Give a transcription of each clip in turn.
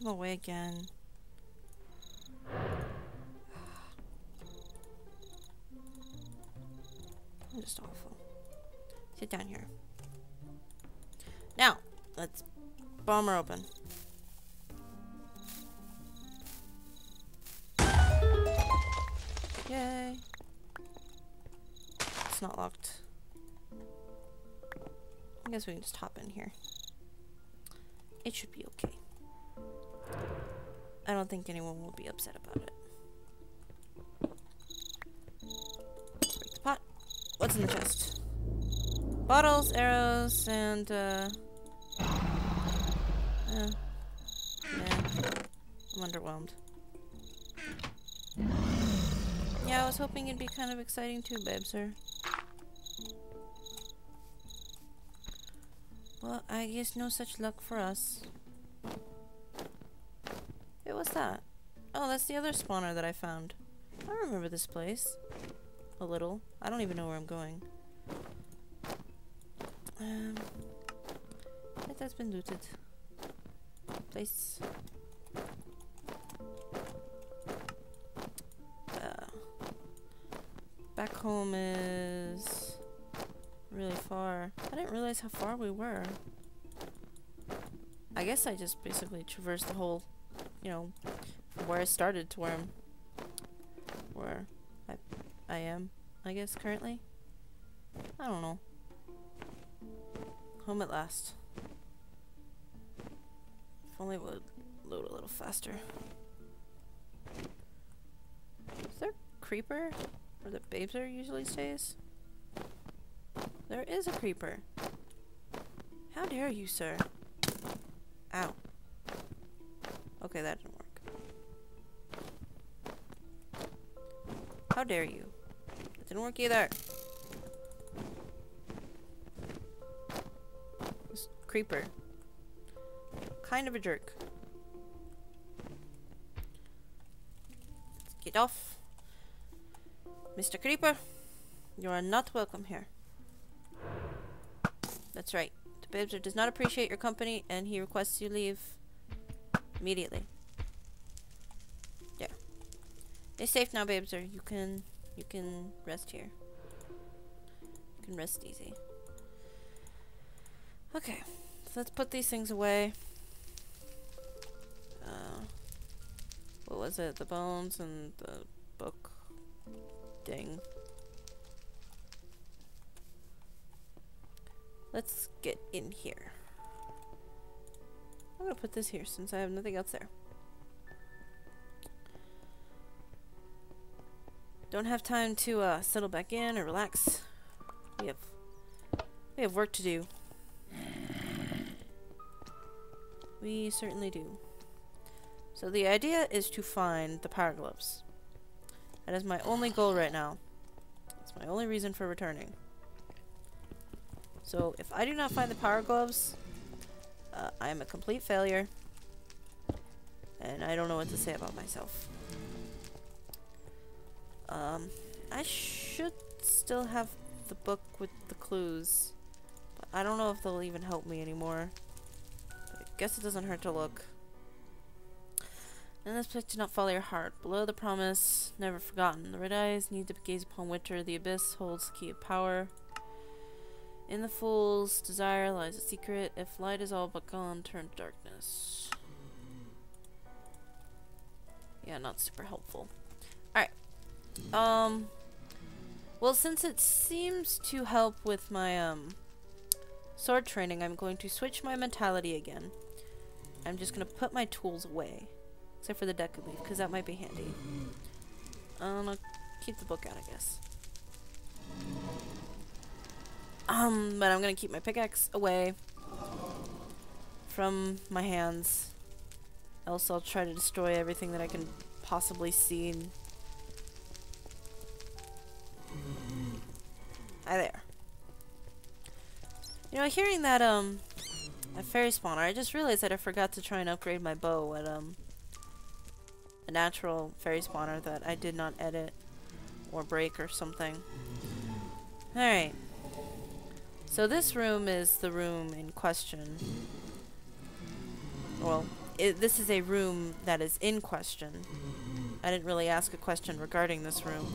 them away again? I'm just awful. Sit down here. Now, let's bomb open. Yay. It's not locked. I guess we can just hop in here. It should be okay. I don't think anyone will be upset about it. Break the pot. What's in the chest? Bottles, arrows, and uh... uh yeah. I'm underwhelmed. Yeah, I was hoping it'd be kind of exciting too, Babser. Well, I guess no such luck for us. What's that? Oh, that's the other spawner that I found. I remember this place. A little. I don't even know where I'm going. Um, it has been looted. Place. Uh, back home is really far. I didn't realize how far we were. I guess I just basically traversed the whole, you know, from where I started to where I'm, where I, I am, I guess, currently. I don't know. Home at last. If only it would load a little faster. Is there a creeper where the Babser usually stays? There is a creeper. How dare you, sir? Okay, that didn't work. How dare you? It didn't work either. This creeper. Kind of a jerk. Get off. Mr. Creeper, you are not welcome here. That's right. The Babser does not appreciate your company and he requests you leave immediately. There. Stay safe now, Babser. You can you can rest here. You can rest easy. Okay. So let's put these things away. Uh, what was it? The bones and the book. Ding. Let's get in here. I'm gonna put this here since I have nothing else there. Don't have time to uh, settle back in or relax. We have we have work to do. We certainly do. So the idea is to find the power gloves. That is my only goal right now. That's my only reason for returning. So if I do not find the power gloves, uh, I am a complete failure. And I don't know what to say about myself. Um, I should still have the book with the clues. But I don't know if they'll even help me anymore. But I guess it doesn't hurt to look. In this place, do not follow your heart. Below the promise, never forgotten. The red eyes need to gaze upon winter. The abyss holds the key of power. In the fool's desire lies a secret. If light is all but gone, turn to darkness. Yeah, not super helpful. Alright. Um. Well, since it seems to help with my, um, sword training, I'm going to switch my mentality again. I'm just going to put my tools away. Except for the Deku Leaf, because that might be handy. Um, I'll keep the book out, I guess. Um, but I'm gonna keep my pickaxe away from my hands. Else I'll try to destroy everything that I can possibly see. Hi there. You know, hearing that, um, a fairy spawner, I just realized that I forgot to try and upgrade my bow at, um, a natural fairy spawner that I did not edit or break or something. Alright. So this room is the room in question. well, it, this is a room that is in question. I didn't really ask a question regarding this room.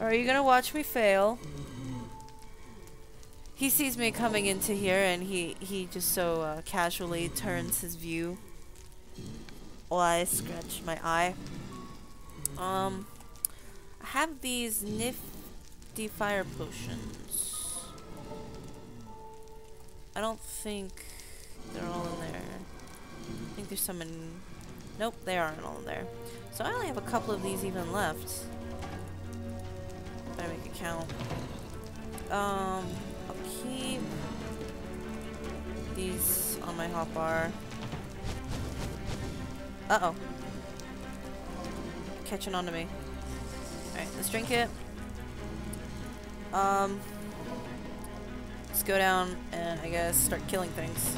Are you gonna watch me fail? He sees me coming into here and he, he just so uh, casually turns his view. While I scratch my eye. Um, I have these nifty fire potions. I don't think they're all in there. I think there's some in... Nope, they aren't all in there. So I only have a couple of these even left. Better make it count. Um, I'll keep these on my hotbar. Uh-oh. Catching on to me. Alright, let's drink it. Um, let's go down and I guess start killing things.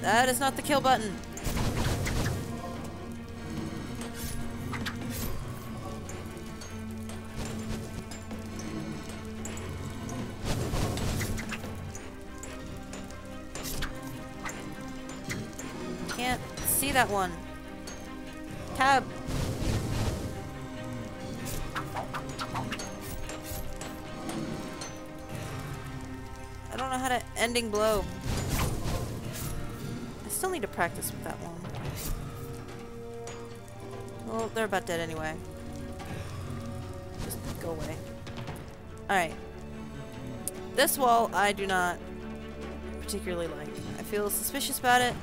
That is not the kill button. Can't see that one. Don't know how to ending blow. I still need to practice with that one. Well, they're about dead anyway. Just go away. Alright. This wall I do not particularly like. I feel suspicious about it.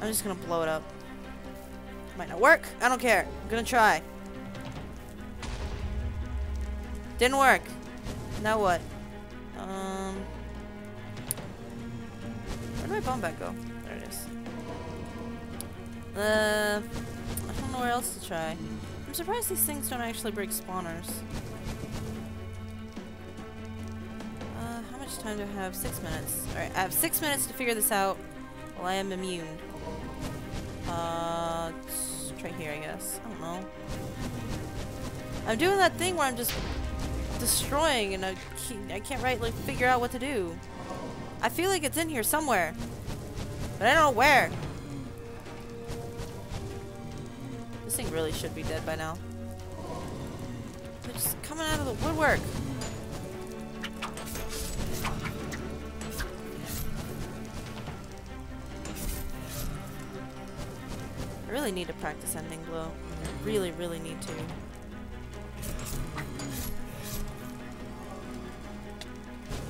I'm just gonna blow it up. Might not work. I don't care. I'm gonna try. Didn't work. Now what? Bag go? There it is. Uh, I don't know where else to try. I'm surprised these things don't actually break spawners. Uh, how much time do I have? Six minutes. Alright, I have six minutes to figure this out while I am immune. Uh, try here, I guess. I don't know. I'm doing that thing where I'm just destroying and I can't, I can't right like figure out what to do. I feel like it's in here somewhere, but I don't know where. This thing really should be dead by now. They're just coming out of the woodwork. I really need to practice ending blow. I really, really need to.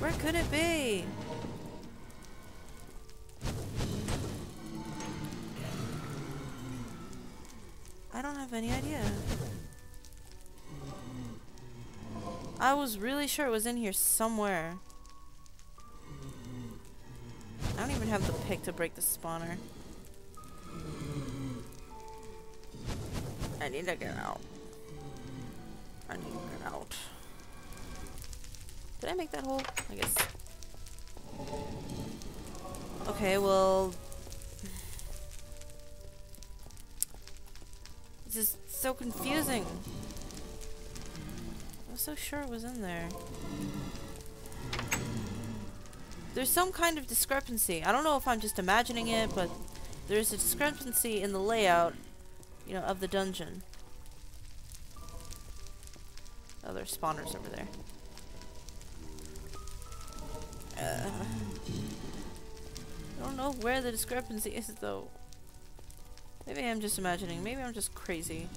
Where could it be? Have any idea. I was really sure it was in here somewhere. I don't even have the pick to break the spawner. I need to get out. I need to get out. Did I make that hole? I guess. Okay, well... This is so confusing. I was so sure it was in there. There's some kind of discrepancy. I don't know if I'm just imagining it, but there's a discrepancy in the layout, you know, of the dungeon. Oh, there's spawners over there. Uh, I don't know where the discrepancy is, though. Maybe I'm just imagining. Maybe I'm just crazy.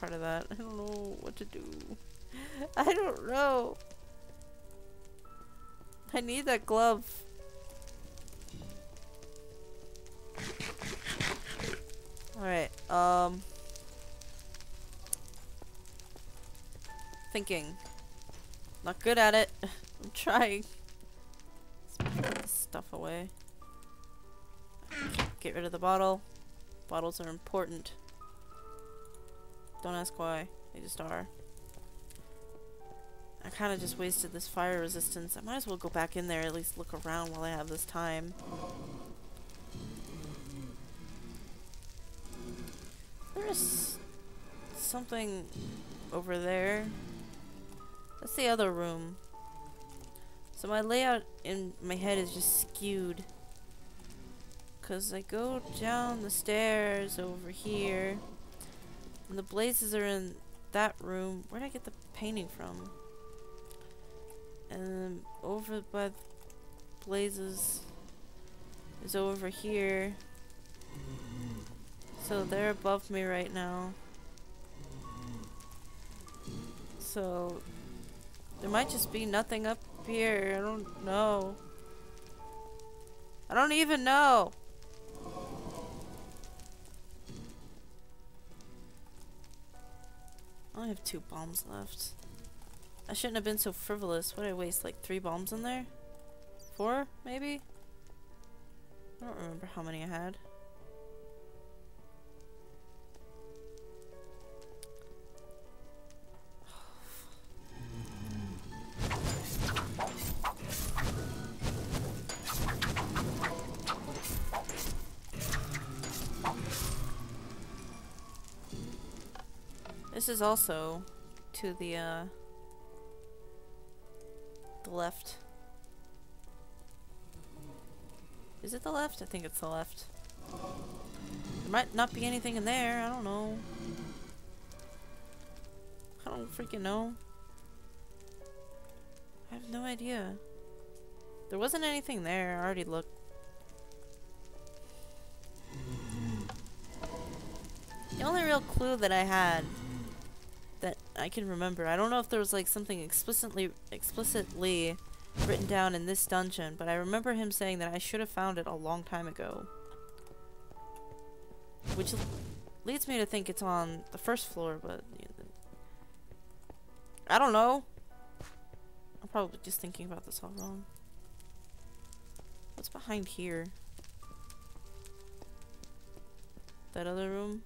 Part of that. I don't know what to do. I don't know. I need that glove. Alright, um... Thinking. Not good at it. I'm trying. Let's put this stuff away. Get rid of the bottle. Bottles are important. Don't ask why. They just are. I kind of just wasted this fire resistance. I might as well go back in there at least look around while I have this time. There's something over there. That's the other room. So my layout in my head is just skewed. Because I go down the stairs over here. And the blazes are in that room. Where did I get the painting from? And over by the blazes is over here. So they're above me right now. So there might just be nothing up here. I don't know. I don't even know. I only have two bombs left. I shouldn't have been so frivolous. What did I waste? Like three bombs in there? Four, maybe? I don't remember how many I had. Is also to the, uh, the left. Is it the left? I think it's the left. There might not be anything in there. I don't know. I don't freaking know. I have no idea. There wasn't anything there. I already looked. The only real clue that I had that I can remember. I don't know if there was like something explicitly explicitly written down in this dungeon, but I remember him saying that I should have found it a long time ago. Which leads me to think it's on the first floor, but I don't know. I'm probably just thinking about this all wrong. What's behind here? That other room?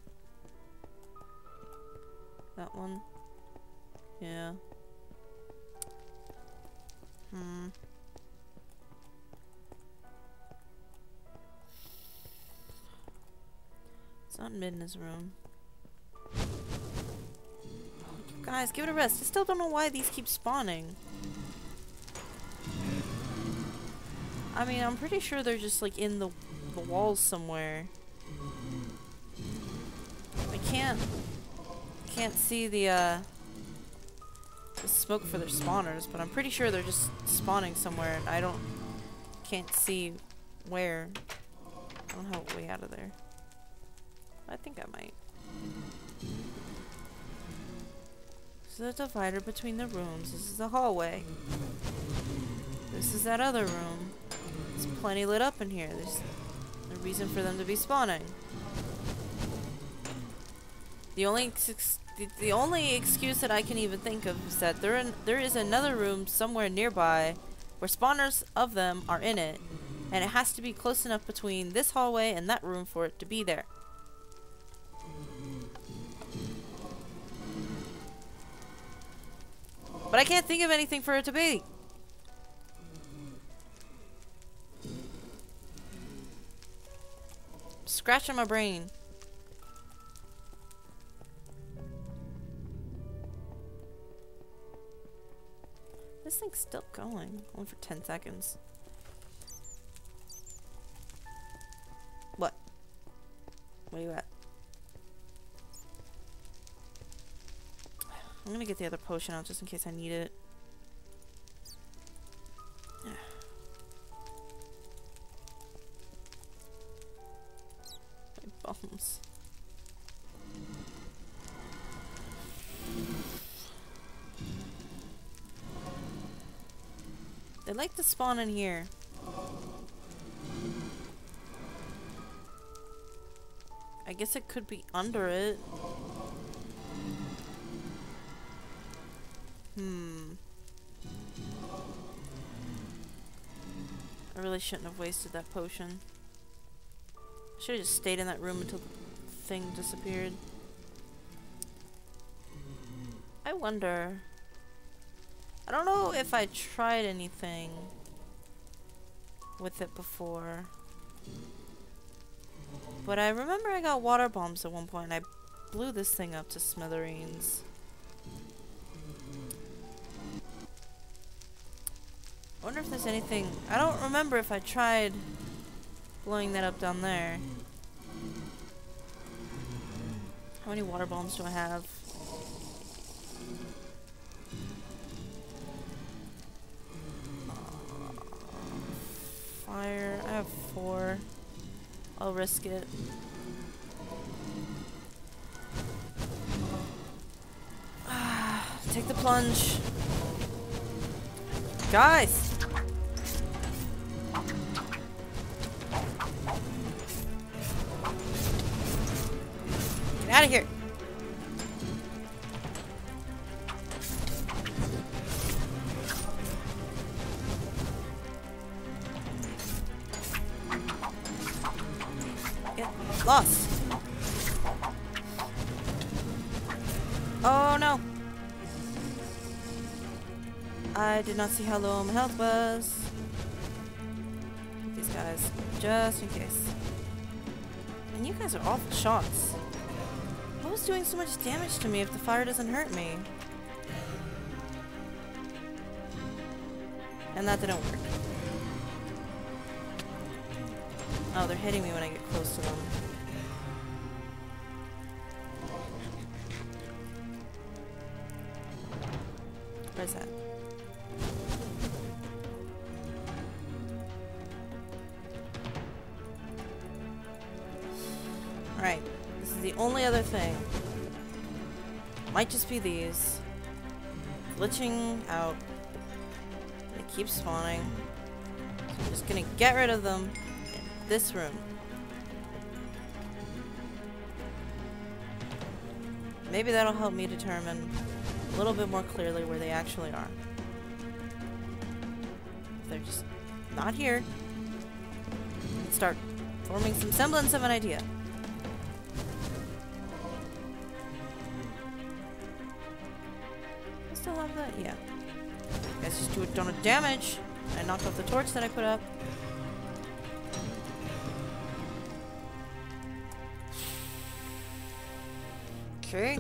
That one? Yeah. Hmm. It's not Midna's room. Guys, give it a rest. I still don't know why these keep spawning. I mean, I'm pretty sure they're just like in the, the walls somewhere. I can't can't see the, uh, the smoke for their spawners, but I'm pretty sure they're just spawning somewhere, and I don't, can't see where. I don't have a way out of there. I think I might. Is the divider between the rooms. This is the hallway. This is that other room. It's plenty lit up in here. There's no reason for them to be spawning. The only the, the only excuse that I can even think of is that there in, there is another room somewhere nearby where spawners of them are in it, and it has to be close enough between this hallway and that room for it to be there. But I can't think of anything for it to be. Scratching my brain. This thing's still going. Only for 10 seconds. What? Where you at? I'm gonna get the other potion out just in case I need it. Spawn in here. I guess it could be under it. Hmm. I really shouldn't have wasted that potion. Should have just stayed in that room until the thing disappeared. I wonder... I don't know if I tried anything with it before. But I remember I got water bombs at one point. I blew this thing up to smithereens. I wonder if there's anything... I don't remember if I tried blowing that up down there. How many water bombs do I have? Fire. I have four. I'll risk it. Take the plunge. Guys! Get out of here! Did not see how low my health was. These guys, just in case. And you guys are awful shots. What was doing so much damage to me if the fire doesn't hurt me? And that didn't work. Oh, they're hitting me when I get close to them. Where's that? Only other thing. Might just be these. Glitching out. They keep spawning. So I'm just gonna get rid of them in this room. Maybe that'll help me determine a little bit more clearly where they actually are. If they're just not here, start forming some semblance of an idea. That? Yeah. Guess just do a ton of damage. I knocked off the torch that I put up. Okay.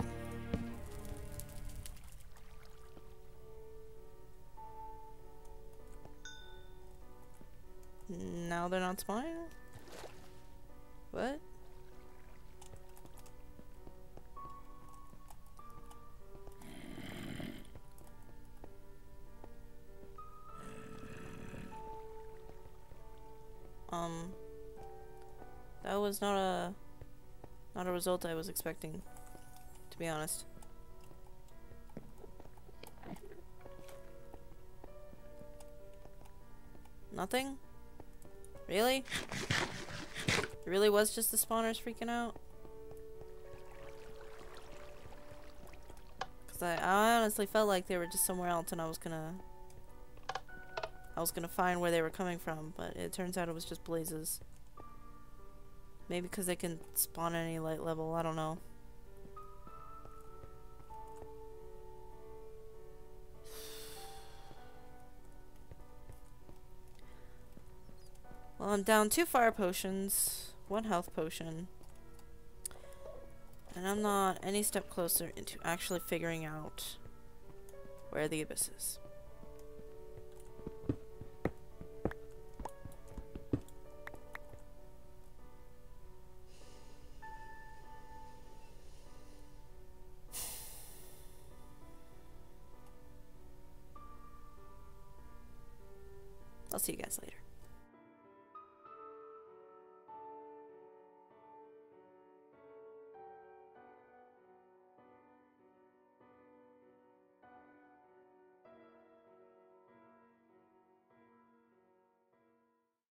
Now they're not spawning? What? Not a, not a result I was expecting, to be honest. Nothing? Really? It really was just the spawners freaking out? Cause I, I honestly felt like they were just somewhere else and I was gonna I was gonna find where they were coming from, but it turns out it was just blazes. Maybe because they can spawn any light level, I don't know. Well, I'm down two fire potions, one health potion. And I'm not any step closer into actually figuring out where the abyss is.